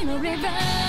in the river.